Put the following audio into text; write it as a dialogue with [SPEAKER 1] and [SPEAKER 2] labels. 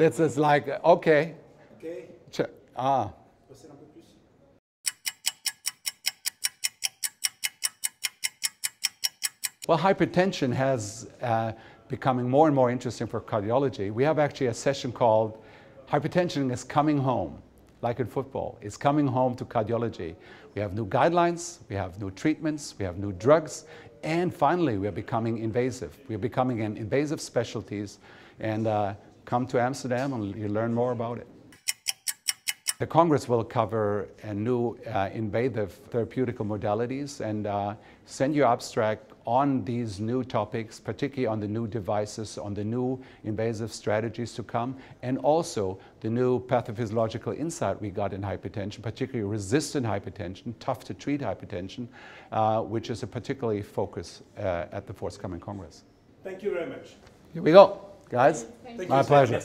[SPEAKER 1] This is like, okay.
[SPEAKER 2] Okay.
[SPEAKER 1] Ah.
[SPEAKER 2] Passer un peu plus.
[SPEAKER 1] Well, hypertension has uh, becoming more and more interesting for cardiology. We have actually a session called Hypertension is Coming Home, like in football. It's coming home to cardiology. We have new guidelines, we have new treatments, we have new drugs, and finally, we are becoming invasive. We are becoming an invasive specialties, and uh, come to Amsterdam and you learn more about it. The Congress will cover a new uh, invasive therapeutical modalities and uh, send you abstract on these new topics, particularly on the new devices, on the new invasive strategies to come, and also the new pathophysiological insight we got in hypertension, particularly resistant hypertension, tough to treat hypertension, uh, which is a particularly focus uh, at the forthcoming Congress.
[SPEAKER 2] Thank you very much.
[SPEAKER 1] Here we go, guys.
[SPEAKER 2] Thank
[SPEAKER 1] My
[SPEAKER 2] you.
[SPEAKER 1] pleasure.